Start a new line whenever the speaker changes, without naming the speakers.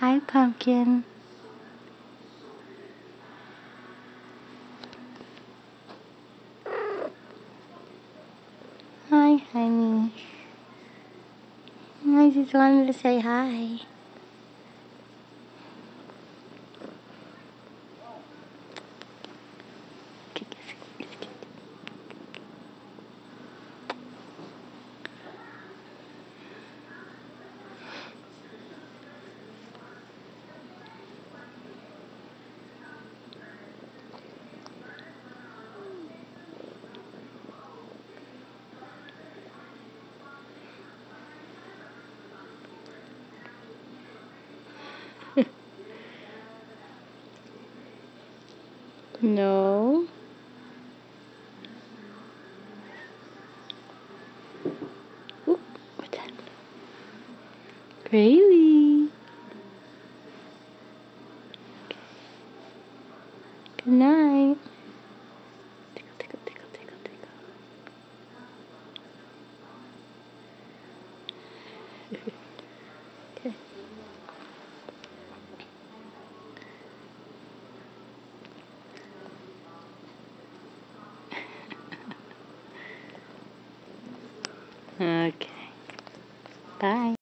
Hi, Pumpkin. Hi, honey. I just wanted to say hi. No. Ooh, what's that? Graylee. Good night. Tickle, tickle. Okay. Bye.